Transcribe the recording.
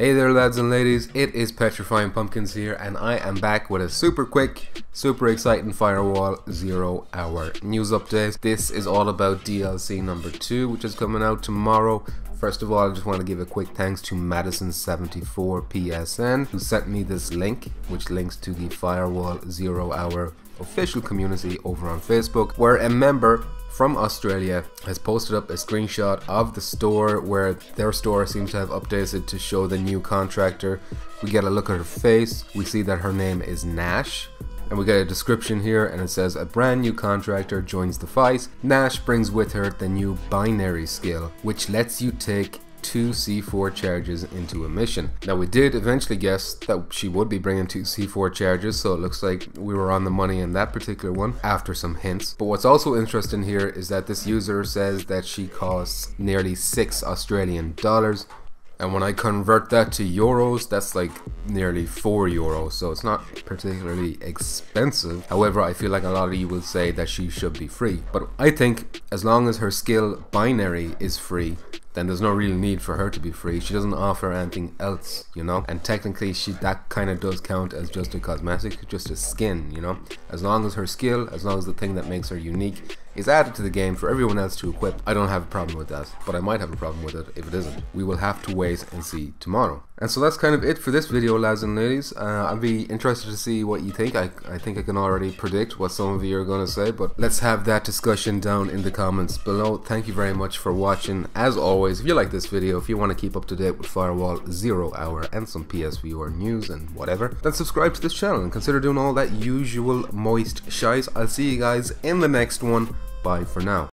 Hey there lads and ladies, it is Petrifying Pumpkins here and I am back with a super quick, super exciting Firewall Zero Hour news update. This is all about DLC number 2 which is coming out tomorrow. First of all, I just want to give a quick thanks to Madison74 PSN who sent me this link which links to the Firewall Zero Hour official community over on Facebook where a member from Australia has posted up a screenshot of the store where their store seems to have updated to show the new contractor. We get a look at her face, we see that her name is Nash, and we get a description here and it says a brand new contractor joins the fight. Nash brings with her the new binary skill, which lets you take two C4 charges into a mission. Now we did eventually guess that she would be bringing two C4 charges so it looks like we were on the money in that particular one after some hints. But what's also interesting here is that this user says that she costs nearly 6 Australian dollars and when I convert that to euros, that's like nearly 4 euros, so it's not particularly expensive. However, I feel like a lot of you will say that she should be free. But I think as long as her skill binary is free, then there's no real need for her to be free. She doesn't offer anything else, you know? And technically, she that kind of does count as just a cosmetic, just a skin, you know? As long as her skill, as long as the thing that makes her unique is added to the game for everyone else to equip, I don't have a problem with that. But I might have a problem with it if it isn't. We will have to wait and see tomorrow. And so that's kind of it for this video, lads and ladies. Uh, I'd be interested to see what you think. I, I think I can already predict what some of you are going to say, but let's have that discussion down in the comments below. Thank you very much for watching. As always, if you like this video, if you want to keep up to date with Firewall Zero Hour and some PSVR news and whatever, then subscribe to this channel and consider doing all that usual moist shite. I'll see you guys in the next one. Bye for now.